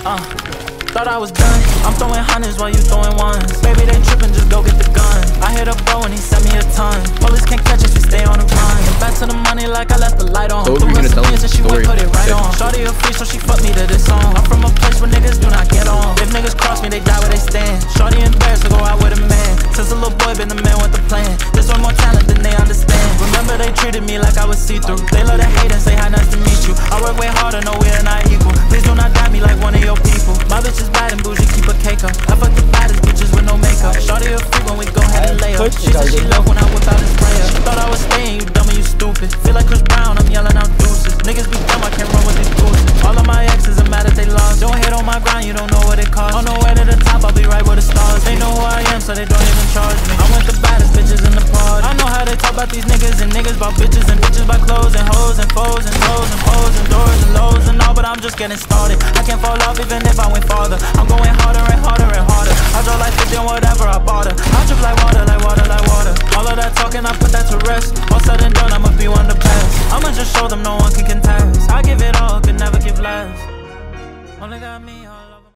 Uh, thought I was done. I'm throwing hundreds while you throwing ones. Baby, they tripping, just go get the gun. I hit a bow and he sent me a ton. Police can't catch us, we stay on the run. Back to the money like I left the light on. So what were you gonna tell him? and she would Story. put it right on. Shorty a free, so she fucked me to this song. I'm from a place where niggas do not get on. If niggas cross me, they die where they stand. Shorty embarrassed to go out with a man. Since a little boy been the man with the plan. This one more talent than they understand. Remember they treated me like I was see-through. They love to hate and say hi, nice to meet you. I work way harder, no we're grind, you don't know what it costs. On the way to the top, I'll be right where the stars. They know who I am, so they don't even charge me. I'm with the baddest bitches in the pod. I know how they talk about these niggas and niggas about bitches and bitches by clothes and hoes and foes and toes and hoes and doors and lows and all, but I'm just getting started. I can't fall off even if I went farther. I'm going harder and harder and harder. I draw like 50 on whatever I bought her. I drip like water, like water, like water. All of that talking, I put that to rest. All said and done, I'ma be one of the. I'ma just show them no one can contest. I give it all, could never give less. Only got me. huh?